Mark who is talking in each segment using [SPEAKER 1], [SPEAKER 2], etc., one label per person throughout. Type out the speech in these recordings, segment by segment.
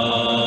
[SPEAKER 1] uh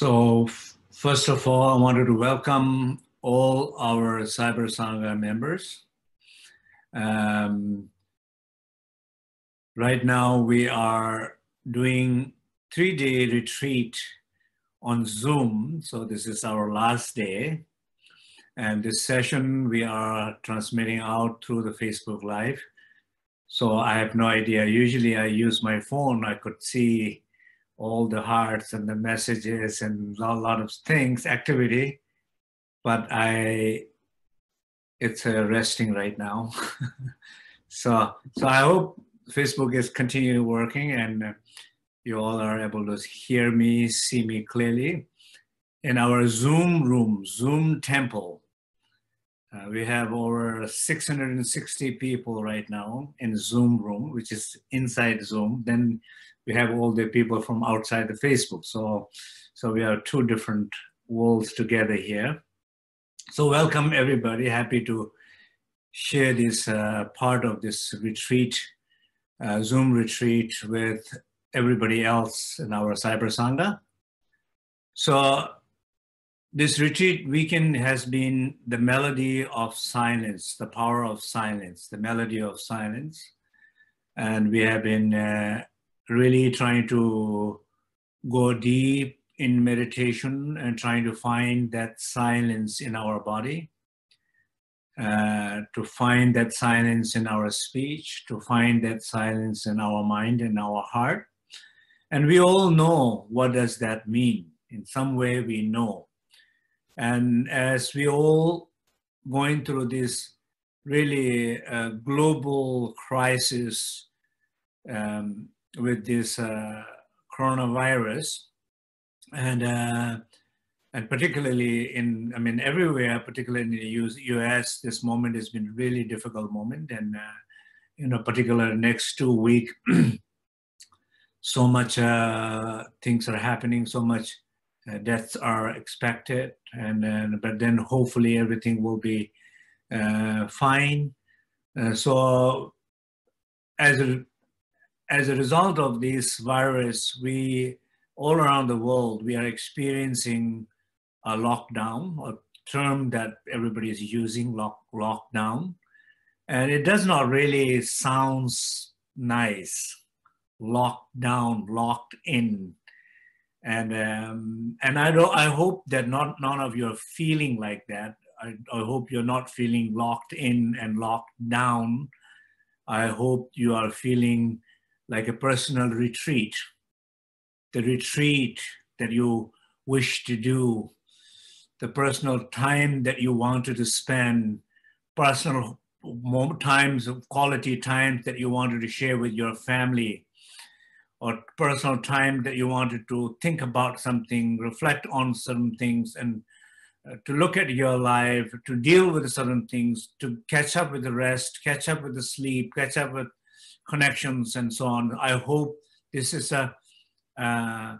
[SPEAKER 1] So, first of all, I wanted to welcome all our Cyber Sangha members. Um, right now, we are doing three-day retreat on Zoom. So this is our last day, and this session we are transmitting out through the Facebook Live. So I have no idea. Usually, I use my phone. I could see all the hearts and the messages and a lot of things, activity. But I, it's uh, resting right now. so, so I hope Facebook is continuing working and uh, you all are able to hear me, see me clearly. In our Zoom room, Zoom temple, uh, we have over 660 people right now in Zoom room, which is inside Zoom. Then we have all the people from outside the Facebook. So, so we are two different worlds together here. So welcome everybody. Happy to share this uh, part of this retreat, uh, Zoom retreat with everybody else in our Cyber Sangha. So this retreat weekend has been the melody of silence, the power of silence, the melody of silence. And we have been uh, really trying to go deep in meditation and trying to find that silence in our body, uh, to find that silence in our speech, to find that silence in our mind and our heart. And we all know what does that mean. In some way, we know. And as we all going through this really uh, global crisis um, with this uh, coronavirus, and uh, and particularly in, I mean, everywhere, particularly in the U.S., this moment has been really difficult moment, and uh, you know, particular next two week, so much uh, things are happening, so much uh, deaths are expected, and, and but then hopefully everything will be uh, fine. Uh, so as a as a result of this virus, we all around the world we are experiencing a lockdown, a term that everybody is using, lock, lockdown, and it does not really sounds nice. Locked down, locked in, and um, and I don't. I hope that not none of you are feeling like that. I, I hope you're not feeling locked in and locked down. I hope you are feeling like a personal retreat, the retreat that you wish to do, the personal time that you wanted to spend, personal times of quality times that you wanted to share with your family, or personal time that you wanted to think about something, reflect on certain things, and uh, to look at your life, to deal with certain things, to catch up with the rest, catch up with the sleep, catch up with connections and so on. I hope this is a. Uh,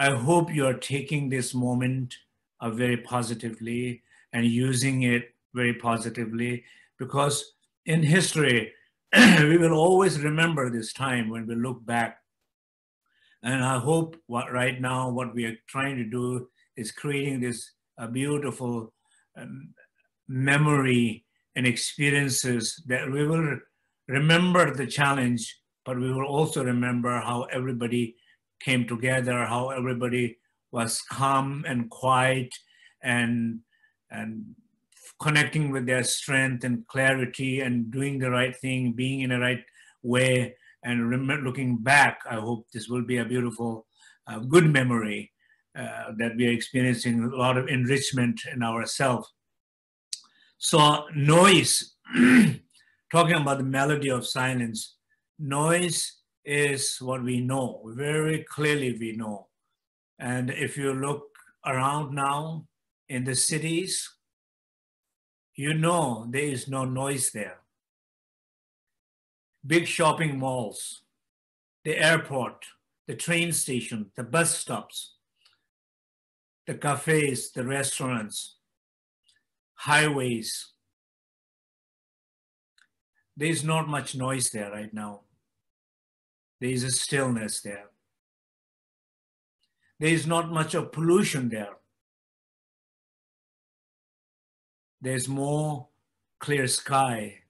[SPEAKER 1] I hope you are taking this moment uh, very positively and using it very positively because in history, we will always remember this time when we look back. And I hope what right now, what we are trying to do is creating this uh, beautiful um, memory and experiences that we will remember the challenge, but we will also remember how everybody came together, how everybody was calm and quiet and and connecting with their strength and clarity and doing the right thing, being in the right way. And looking back, I hope this will be a beautiful, uh, good memory uh, that we are experiencing a lot of enrichment in ourselves. So noise talking about the melody of silence, noise is what we know, very clearly we know. And if you look around now in the cities, you know there is no noise there. Big shopping malls, the airport, the train station, the bus stops, the cafes, the restaurants, highways, there's not much noise there right now. There is a stillness there. There is not much of pollution there. There's more clear sky.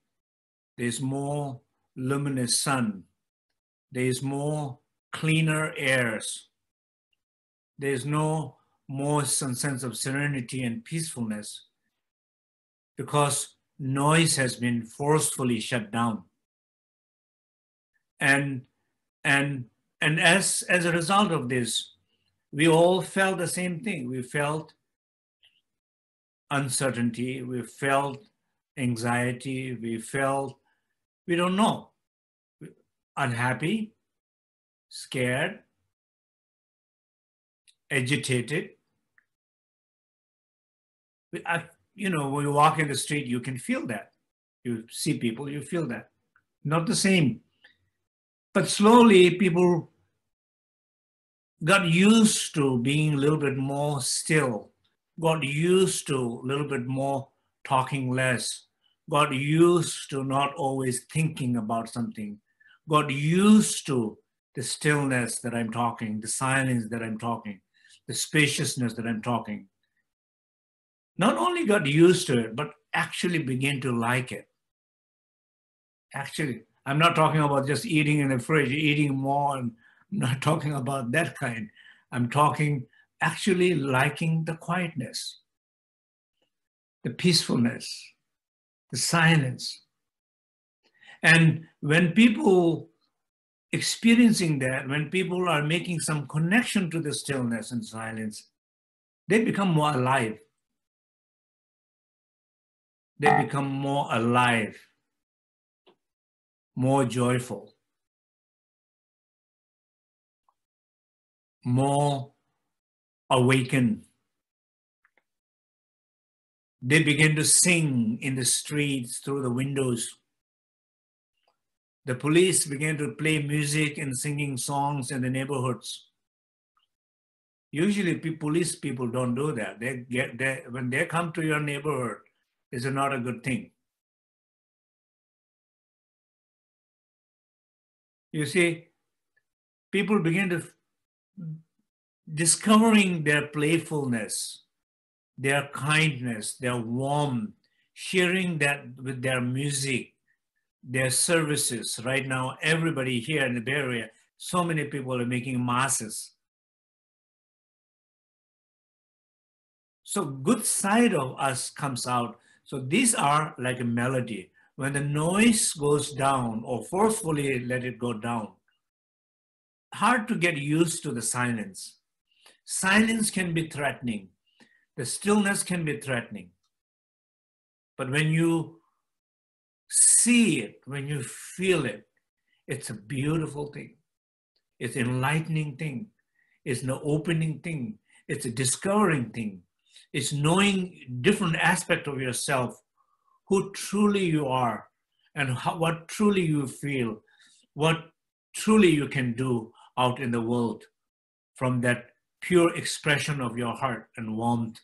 [SPEAKER 1] There's more luminous sun. There's more cleaner airs. There's no more sense of serenity and peacefulness because noise has been forcefully shut down. And and and as as a result of this, we all felt the same thing. We felt uncertainty, we felt anxiety, we felt we don't know, unhappy, scared, agitated. I, you know, when you walk in the street, you can feel that. You see people, you feel that. Not the same. But slowly, people got used to being a little bit more still, got used to a little bit more talking less, got used to not always thinking about something, got used to the stillness that I'm talking, the silence that I'm talking, the spaciousness that I'm talking. Not only got used to it, but actually begin to like it. Actually, I'm not talking about just eating in the fridge, eating more, and I'm not talking about that kind. I'm talking actually liking the quietness, the peacefulness, the silence. And when people experiencing that, when people are making some connection to the stillness and silence, they become more alive. They become more alive, more joyful, more awakened. They begin to sing in the streets through the windows the police began to play music and singing songs in the neighborhoods. Usually, police people don't do that. They get they, when they come to your neighborhood, it's not a good thing. You see, people begin to discovering their playfulness, their kindness, their warmth, sharing that with their music, their services. Right now, everybody here in the Bay Area, so many people are making masses. So good side of us comes out. So these are like a melody. When the noise goes down or forcefully let it go down, hard to get used to the silence. Silence can be threatening. The stillness can be threatening. But when you see it, when you feel it, it's a beautiful thing. It's an enlightening thing. It's an opening thing. It's a discovering thing. It's knowing different aspect of yourself, who truly you are, and how, what truly you feel, what truly you can do out in the world from that pure expression of your heart and warmth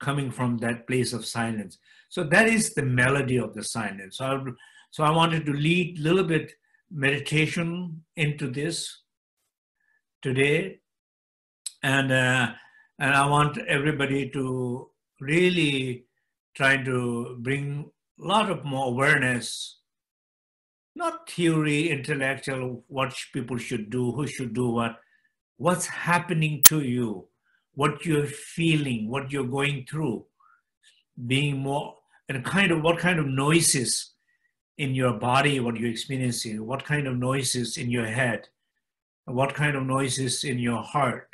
[SPEAKER 1] coming from that place of silence. So that is the melody of the silence. So I, so I wanted to lead a little bit meditation into this today. And, uh, and I want everybody to really try to bring a lot of more awareness, not theory, intellectual, what people should do, who should do what, what's happening to you, what you're feeling, what you're going through, being more and kind of what kind of noises in your body, what you're experiencing, what kind of noises in your head, what kind of noises in your heart.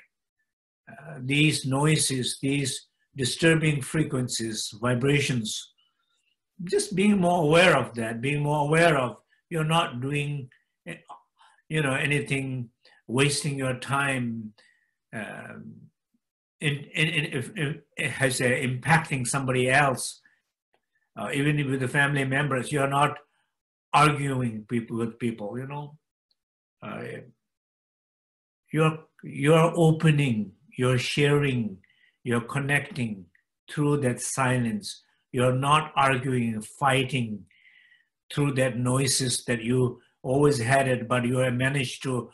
[SPEAKER 1] Uh, these noises, these disturbing frequencies, vibrations, just being more aware of that, being more aware of you're not doing, you know, anything, wasting your time, um, in, in, in, if, if a, impacting somebody else uh, even with the family members, you're not arguing people with people, you know. Uh, you're you're opening, you're sharing, you're connecting through that silence. You're not arguing, fighting through that noises that you always had it, but you have managed to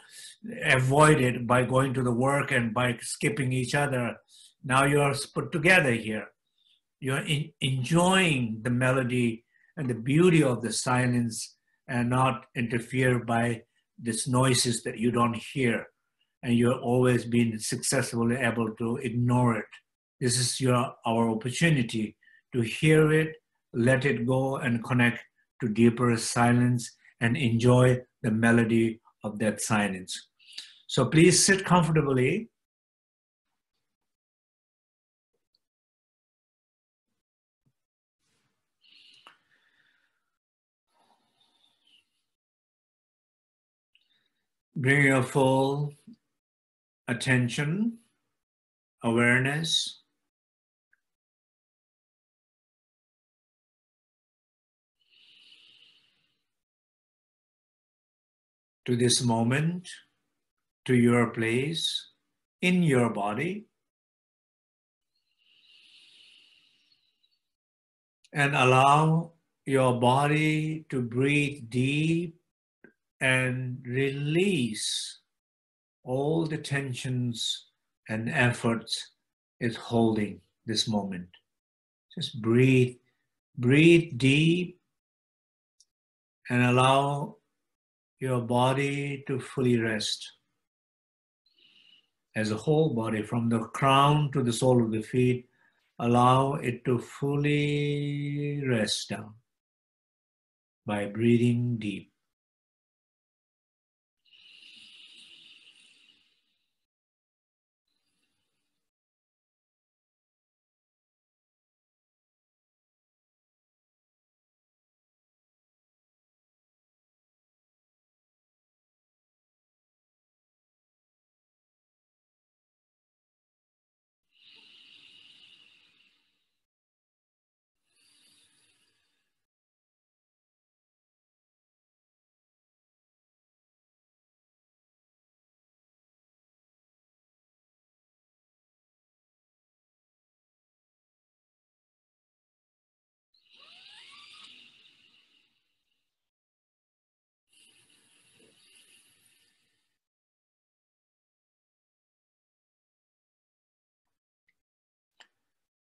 [SPEAKER 1] avoid it by going to the work and by skipping each other. Now you're put together here. You're in, enjoying the melody and the beauty of the silence and not interfere by these noises that you don't hear. And you're always being successfully able to ignore it. This is your our opportunity to hear it, let it go, and connect to deeper silence and enjoy the melody of that silence. So please sit comfortably. Bring your full attention, awareness to this moment, to your place in your body. And allow your body to breathe deep and release all the tensions and efforts is holding this moment. Just breathe, breathe deep and allow your body to fully rest. As a whole body, from the crown to the sole of the feet, allow it to fully rest down by breathing deep.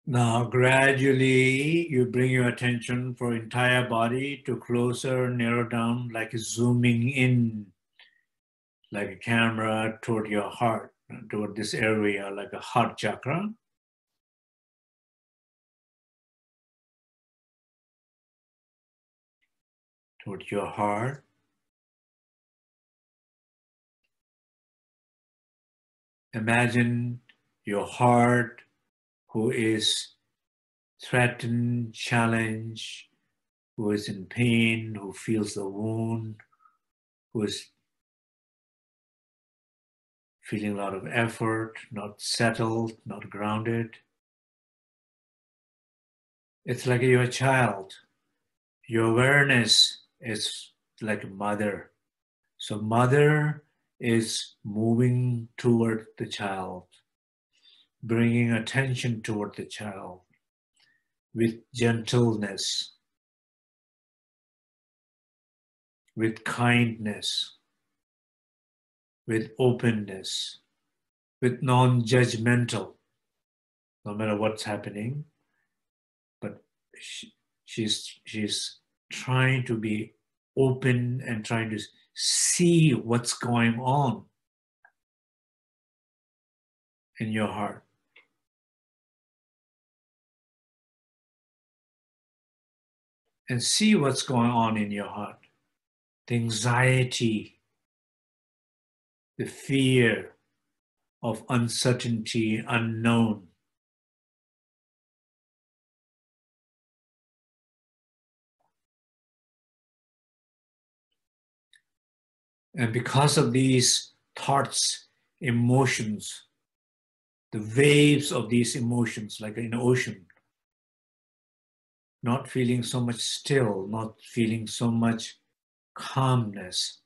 [SPEAKER 1] Now, gradually, you bring your attention for entire body to closer, narrow down, like zooming in, like a camera toward your heart, toward this area, like a heart chakra. Toward your heart. Imagine your heart who is threatened, challenged, who is in pain, who feels the wound, who is feeling a lot of effort, not settled, not grounded. It's like you're a child. Your awareness is like a mother. So, mother is moving toward the child bringing attention toward the child with gentleness, with kindness, with openness, with non judgmental, no matter what's happening. But she, she's, she's trying to be open and trying to see what's going on in your heart. And see what's going on in your heart the anxiety, the fear of uncertainty, unknown. And because of these thoughts, emotions, the waves of these emotions, like in an ocean, not feeling so much still, not feeling so much calmness,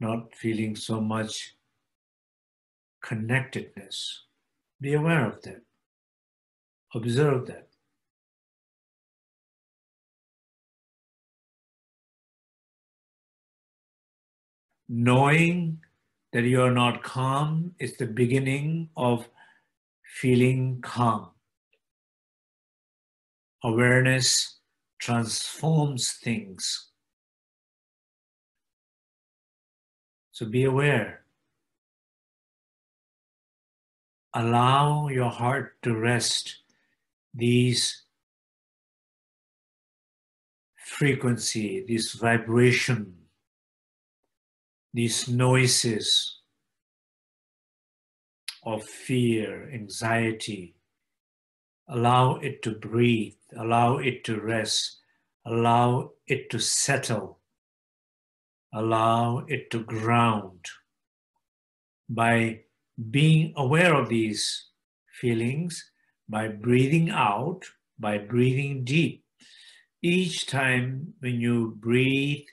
[SPEAKER 1] not feeling so much connectedness. Be aware of that. Observe that. Knowing that you are not calm is the beginning of feeling calm. Awareness transforms things. So be aware. Allow your heart to rest these frequency, this vibration, these noises of fear, anxiety. Allow it to breathe, allow it to rest, allow it to settle, allow it to ground. By being aware of these feelings, by breathing out, by breathing deep, each time when you breathe,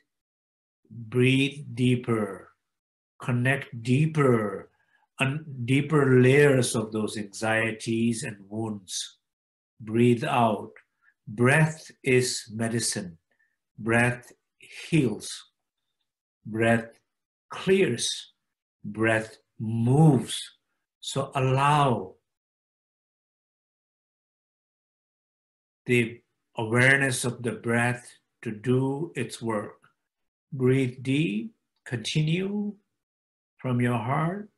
[SPEAKER 1] breathe deeper, connect deeper, and deeper layers of those anxieties and wounds. Breathe out. Breath is medicine. Breath heals. Breath clears. Breath moves. So allow the awareness of the breath to do its work. Breathe deep, continue from your heart.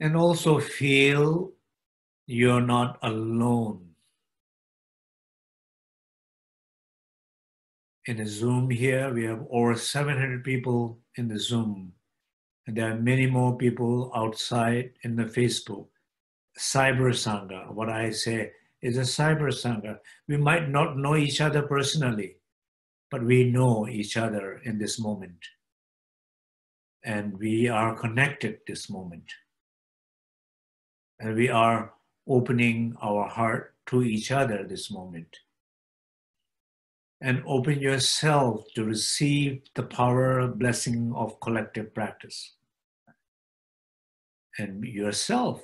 [SPEAKER 1] And also feel you're not alone. In the Zoom here, we have over 700 people in the Zoom. And there are many more people outside in the Facebook. Cyber Sangha, what I say is a cyber Sangha. We might not know each other personally, but we know each other in this moment. And we are connected this moment. And we are opening our heart to each other this moment. And open yourself to receive the power blessing of collective practice and yourself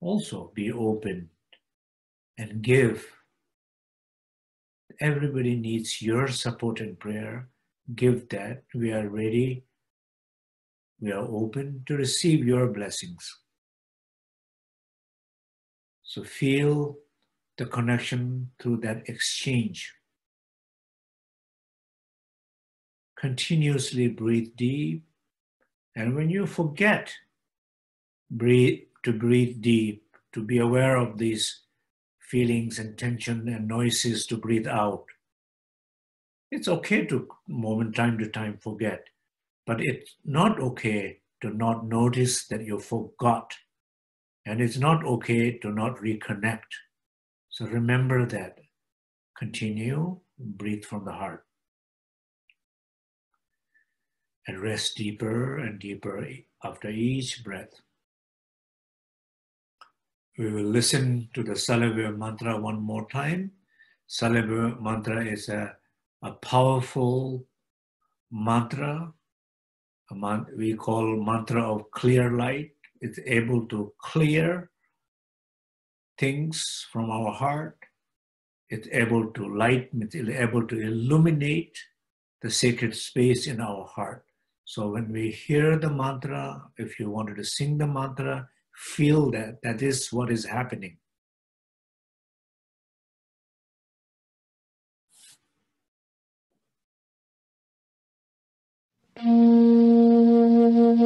[SPEAKER 1] also be open and give. Everybody needs your support and prayer. Give that. We are ready. We are open to receive your blessings. So feel the connection through that exchange. Continuously breathe deep. And when you forget breathe, to breathe deep, to be aware of these feelings and tension and noises to breathe out. It's okay to moment time to time forget, but it's not okay to not notice that you forgot. And it's not okay to not reconnect. So remember that. Continue, breathe from the heart. And rest deeper and deeper after each breath we will listen to the Salabhya mantra one more time. Salabhya mantra is a, a powerful mantra. A man, we call mantra of clear light it's able to clear things from our heart. It's able to lighten, it's able to illuminate the sacred space in our heart. So when we hear the mantra, if you wanted to sing the mantra, feel that that is what is happening. Mm. Oh.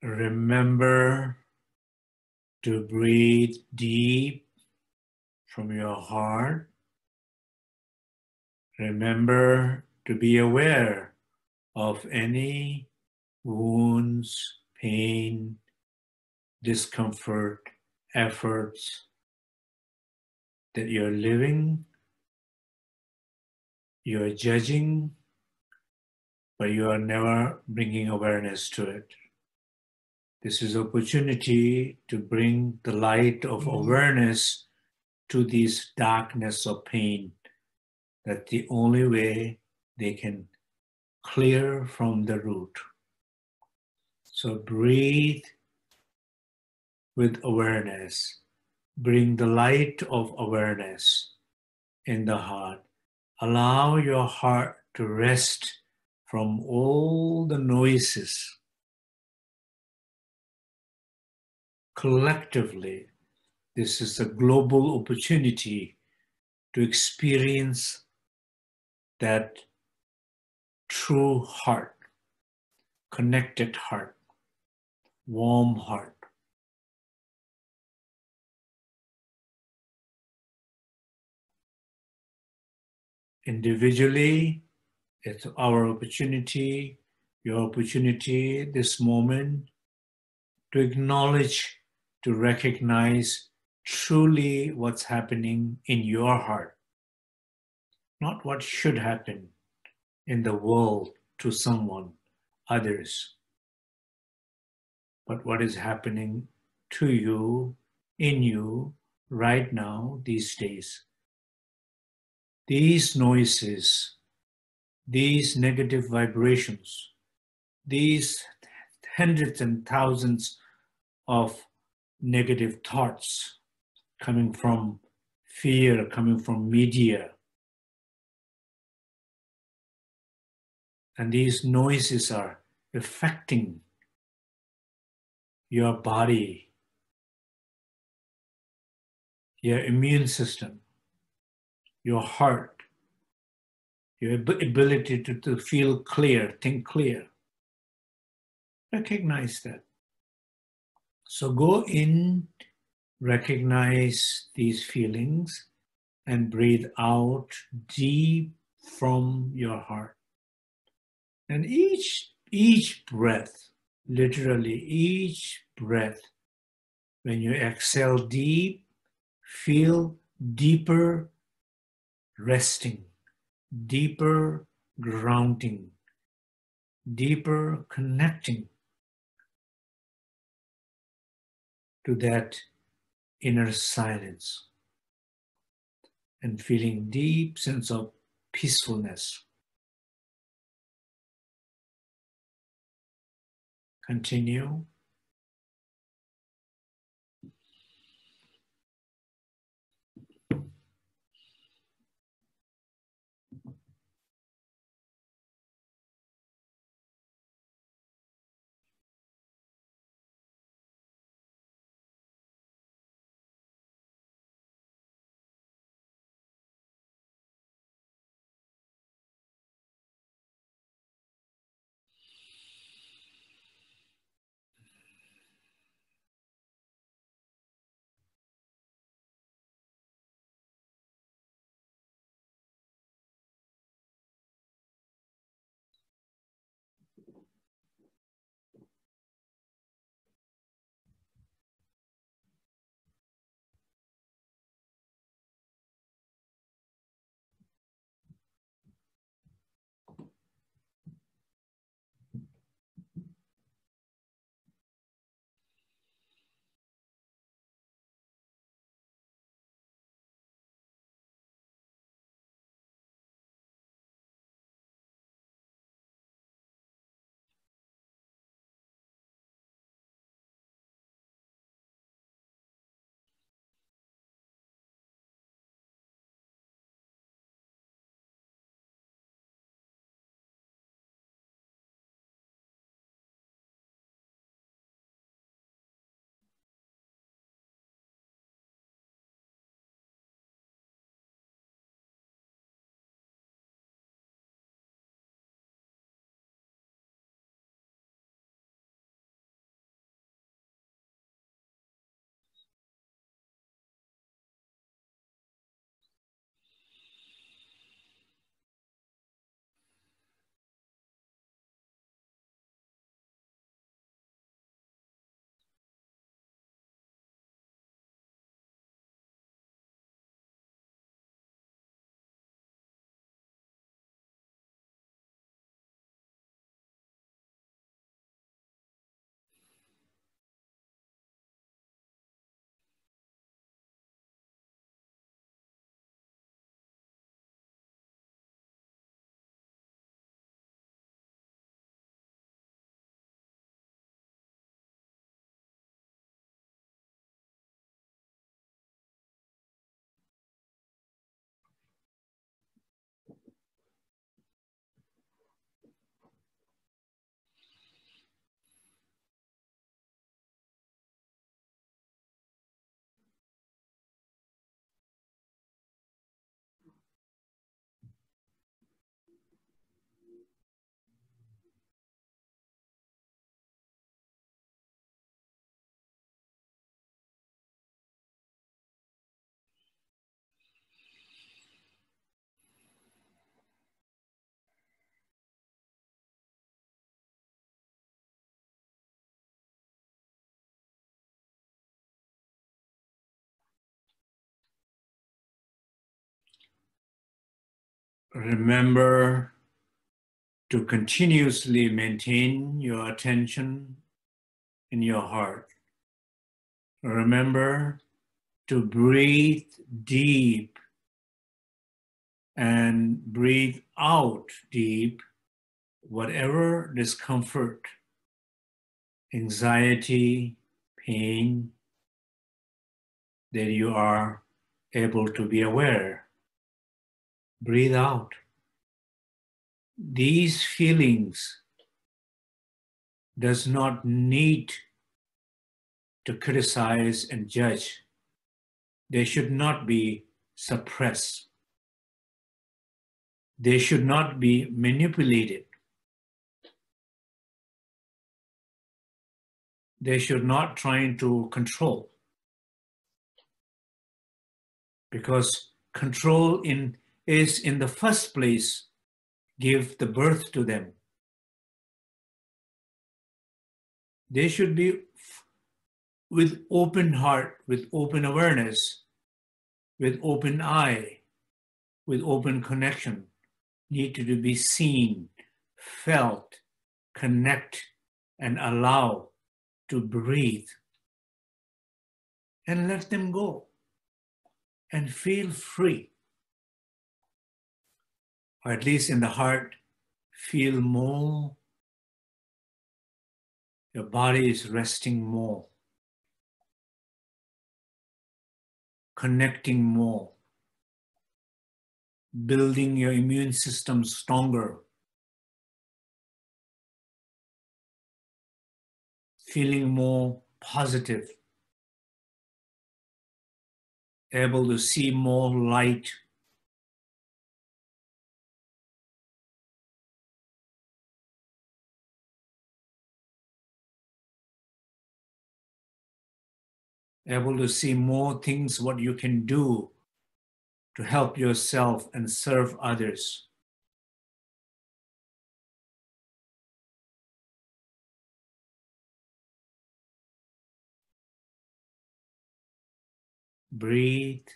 [SPEAKER 1] Remember to breathe deep from your heart. Remember to be aware of any wounds, pain, discomfort, efforts that you're living, you're judging, but you are never bringing awareness to it. This is opportunity to bring the light of mm-hmm. awareness to this darkness of pain. That the only way they can clear from the root. So breathe with awareness. Bring the light of awareness in the heart. Allow your heart to rest from all the noises. Collectively, this is a global opportunity to experience that true heart, connected heart, warm heart. Individually, it's our opportunity, your opportunity, this moment to acknowledge, to recognize truly what's happening in your heart, not what should happen in the world to someone, others, but what is happening to you, in you, right now, these days. These noises, these negative vibrations, these hundreds and thousands of negative thoughts coming from fear, coming from media, And these noises are affecting your body, your immune system, your heart, your ability to, to feel clear, think clear. Recognize that. So go in, recognize these feelings, and breathe out deep from your heart. And each, each breath, literally each breath, when you exhale deep, feel deeper resting, deeper grounding, deeper connecting to that inner silence and feeling deep sense of peacefulness. Continue. Remember to continuously maintain your attention in your heart. Remember to breathe deep and breathe out deep whatever discomfort, anxiety, pain that you are able to be aware. Breathe out. These feelings does not need to criticize and judge. They should not be suppressed. They should not be manipulated. They should not try to control. Because control in is in the first place give the birth to them. They should be with open heart, with open awareness, with open eye, with open connection, need to be seen, felt, connect, and allow to breathe. And let them go and feel free or at least in the heart, feel more. Your body is resting more, connecting more, building your immune system stronger, feeling more positive, able to see more light able to see more things what you can do to help yourself and serve others. Breathe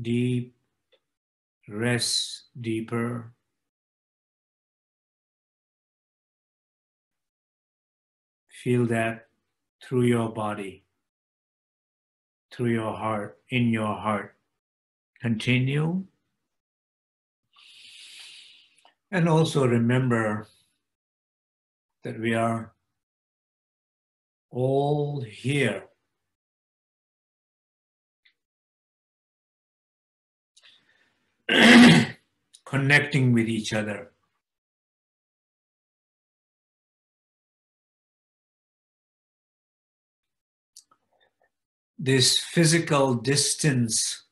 [SPEAKER 1] deep, rest deeper. Feel that through your body, through your heart, in your heart. Continue. And also remember that we are all here. connecting with each other. This physical distance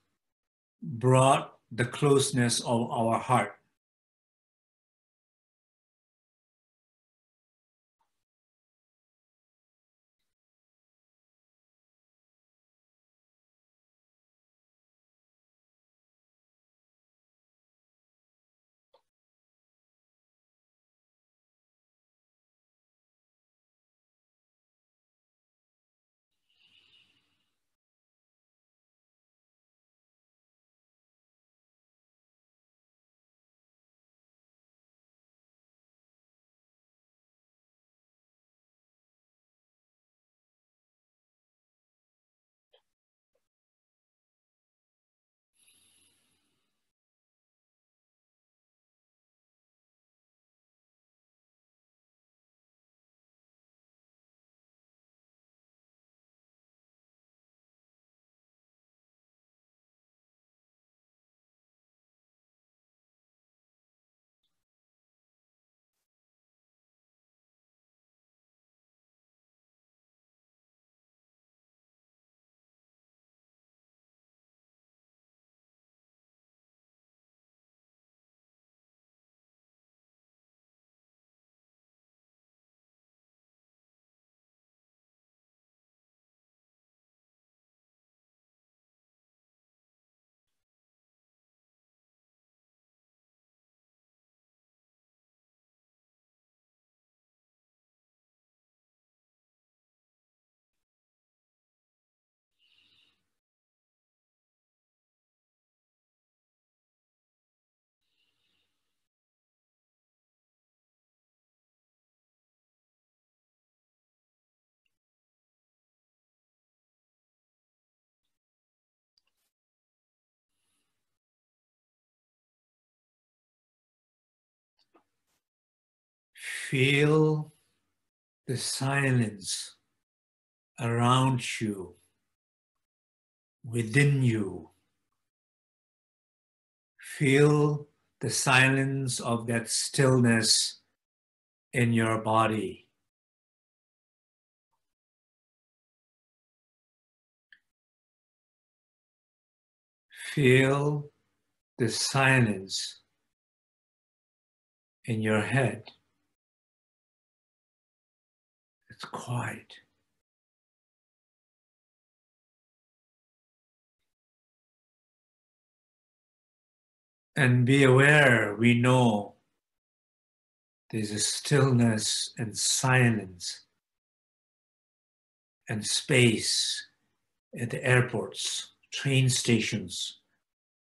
[SPEAKER 1] brought the closeness of our heart. Feel the silence around you, within you. Feel the silence of that stillness in your body. Feel the silence in your head. It's quiet. And be aware, we know there's a stillness and silence and space at the airports, train stations,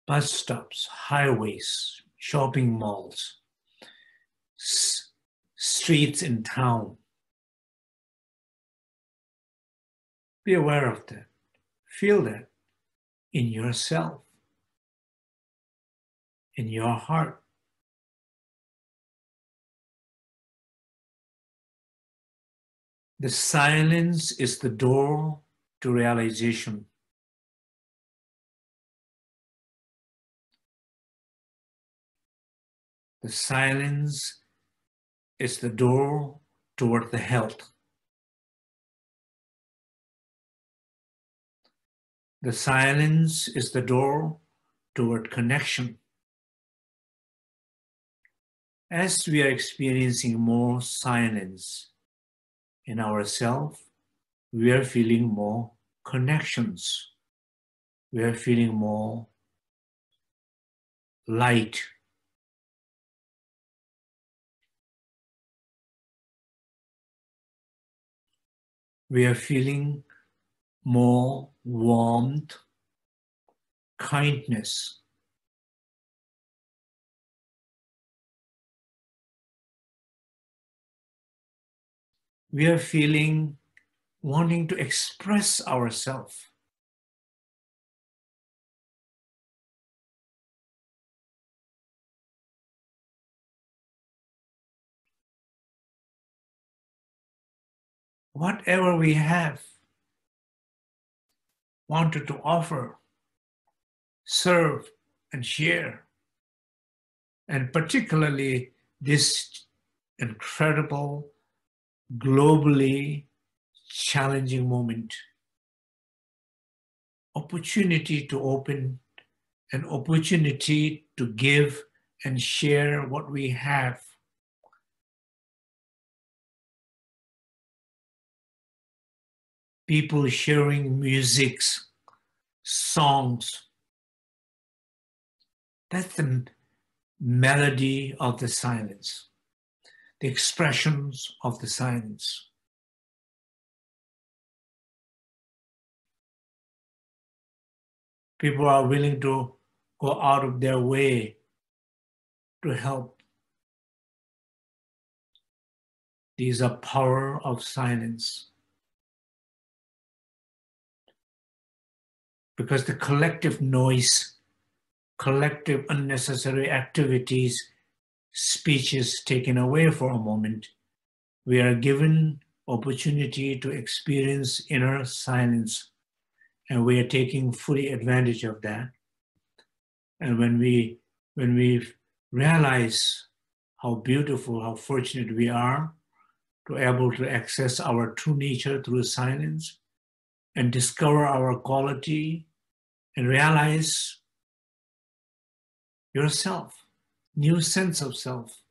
[SPEAKER 1] bus stops, highways, shopping malls, streets in town. Be aware of that. Feel that in yourself, in your heart. The silence is the door to realization. The silence is the door toward the health. The silence is the door toward connection. As we are experiencing more silence in ourselves, we are feeling more connections. We are feeling more light. We are feeling more warmth, kindness. We are feeling wanting to express ourselves. Whatever we have, wanted to offer, serve, and share. And particularly this incredible, globally challenging moment. Opportunity to open, an opportunity to give and share what we have. People sharing musics, songs. That's the melody of the silence, the expressions of the silence. People are willing to go out of their way to help. These are power of silence. Because the collective noise, collective unnecessary activities, speeches taken away for a moment, we are given opportunity to experience inner silence and we are taking fully advantage of that. And when we when we realize how beautiful how fortunate we are to able to access our true nature through silence and discover our quality and realize yourself new sense of self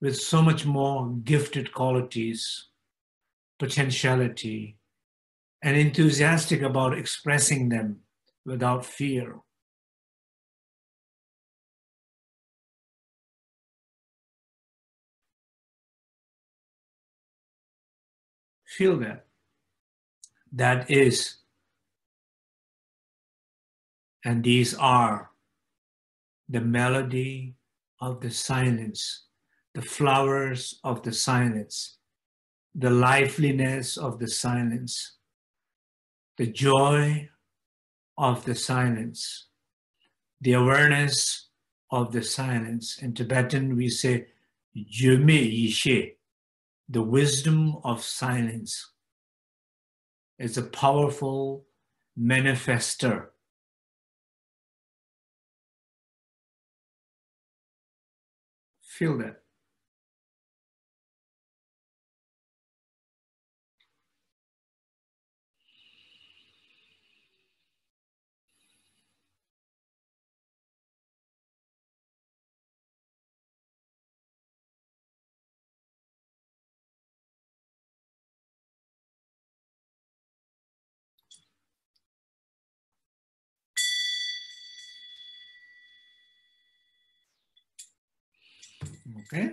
[SPEAKER 1] with so much more gifted qualities potentiality and enthusiastic about expressing them without fear. Feel that. That is, and these are the melody of the silence, the flowers of the silence, the liveliness of the silence the joy of the silence, the awareness of the silence. In Tibetan, we say Yeshe, the wisdom of silence. is a powerful manifester. Feel that. Okay.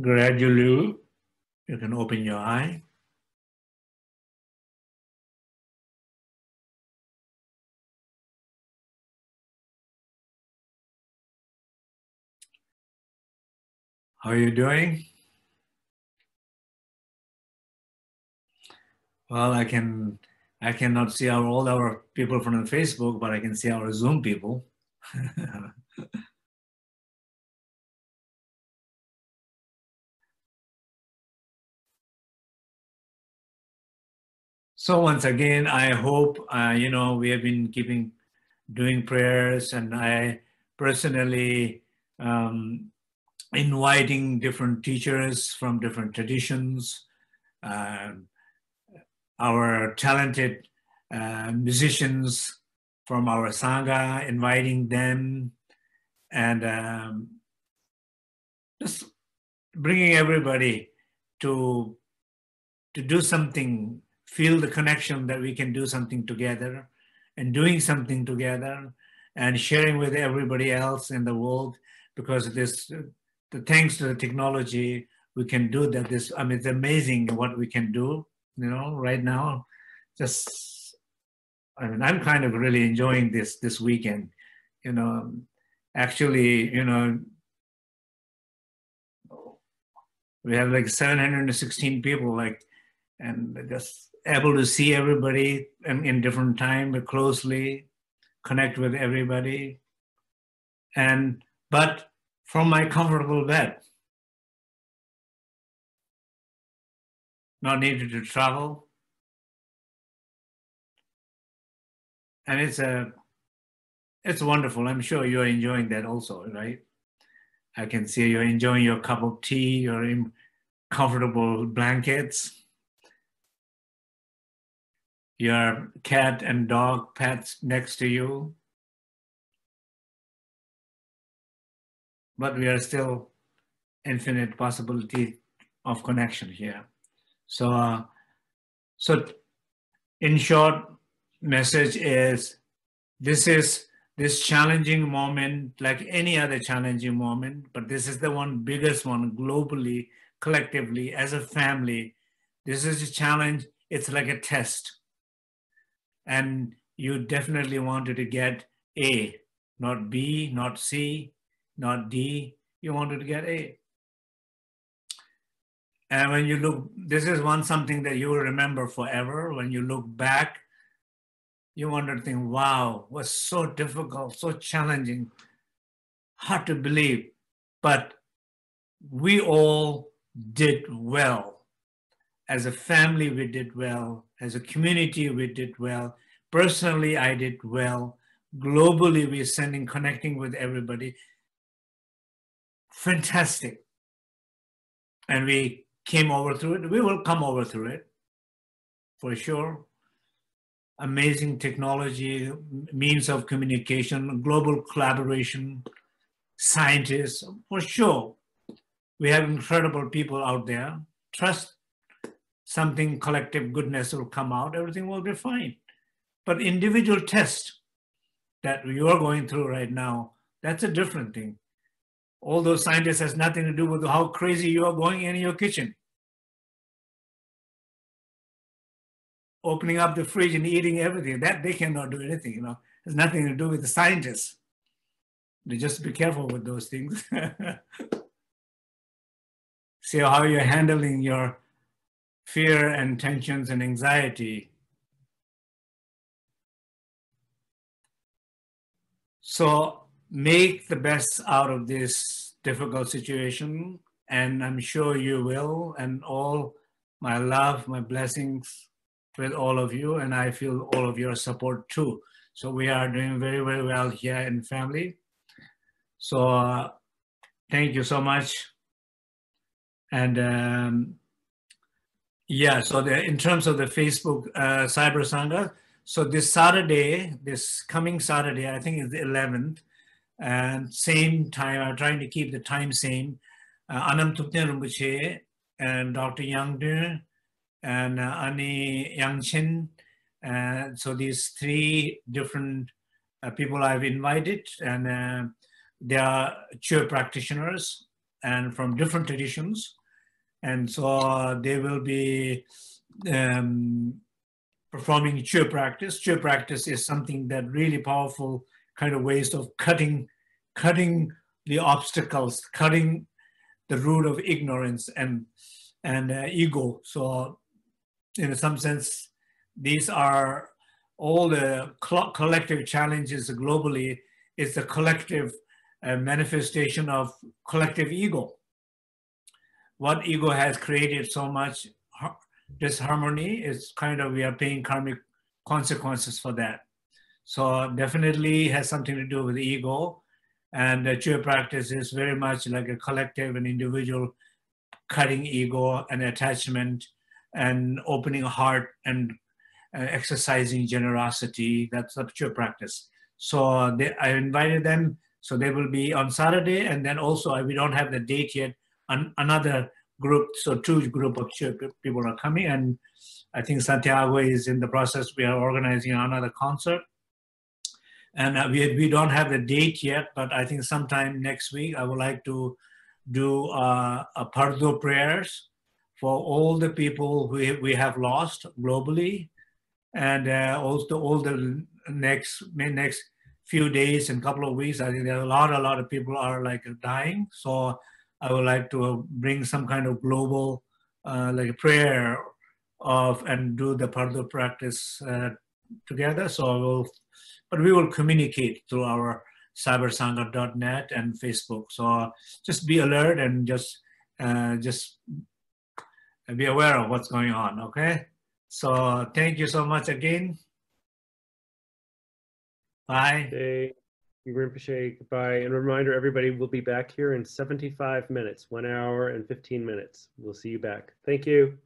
[SPEAKER 1] Gradually, you can open your eye. How are you doing? Well, I can I cannot see our all our people from the Facebook, but I can see our Zoom people. So once again, I hope, uh, you know, we have been keeping doing prayers and I personally um, inviting different teachers from different traditions, uh, our talented uh, musicians from our Sangha, inviting them and um, just bringing everybody to to do something feel the connection that we can do something together and doing something together and sharing with everybody else in the world because this the thanks to the technology we can do that. This i mean it's amazing what we can do you know right now. Just i mean i'm kind of really enjoying this this weekend you know. Actually you know we have like 716 people like and just able to see everybody in, in different time but closely connect with everybody. And but from my comfortable bed. Not needed to travel. And it's a it's wonderful. I'm sure you're enjoying that also right? I can see you're enjoying your cup of tea your comfortable blankets your cat and dog pets next to you. But we are still infinite possibility of connection here. So, uh, so in short, message is this is this challenging moment like any other challenging moment, but this is the one biggest one globally, collectively, as a family. This is a challenge. It's like a test and you definitely wanted to get A, not B, not C, not D. You wanted to get A. And when you look, this is one something that you will remember forever. When you look back, you to think, wow, was so difficult, so challenging, hard to believe. But we all did well as a family, we did well. As a community, we did well. Personally, I did well. Globally, we're sending, connecting with everybody. Fantastic. And we came over through it. We will come over through it for sure. Amazing technology, means of communication, global collaboration, scientists, for sure. We have incredible people out there. Trust something collective goodness will come out, everything will be fine. But individual test that you are going through right now, that's a different thing. All those scientists has nothing to do with how crazy you are going in your kitchen. Opening up the fridge and eating everything, that they cannot do anything, you know. Has nothing to do with the scientists. They just be careful with those things. See how you're handling your fear and tensions and anxiety. So make the best out of this difficult situation, and I'm sure you will. And all my love, my blessings with all of you, and I feel all of your support too. So we are doing very, very well here in family. So uh, thank you so much. And um, yeah, so the, in terms of the Facebook uh, Cyber Sangha, so this Saturday, this coming Saturday, I think it's the 11th, and same time, I'm trying to keep the time same. Uh, Anam Thupten Rinpoche and Dr. Yang Dun and uh, Ani Yang. And so these three different uh, people I've invited, and uh, they are Chö practitioners and from different traditions. And so they will be um, performing Chö practice. Chö practice is something that really powerful kind of ways of cutting, cutting the obstacles, cutting the root of ignorance and and uh, ego. So, in some sense, these are all the collective challenges globally. Is the collective uh, manifestation of collective ego. What ego has created so much disharmony is kind of we are paying karmic consequences for that. So definitely has something to do with ego. And the Chö practice is very much like a collective and individual cutting ego and attachment and opening a heart and uh, exercising generosity. That's the Chö practice. So they, I invited them. So they will be on Saturday. And then also, we don't have the date yet. An, another group, so two group of people are coming. And I think Santiago is in the process. We are organizing another concert and uh, we, we don't have the date yet, but I think sometime next week I would like to do uh, a Bardo prayers for all the people who we have lost globally, and uh, also all the next next few days and couple of weeks. I think there are a lot a lot of people are like dying, so I would like to bring some kind of global uh, like prayer of and do the Bardo practice uh, together. So I will but we will communicate through our cybersangha.net and Facebook. So just be alert and just uh, just be aware of what's going on. Okay. So thank you so much again. Bye.
[SPEAKER 2] Rinpoche, goodbye. And a reminder, everybody, we'll be back here in 75 minutes, one hour and 15 minutes. We'll see you back. Thank you.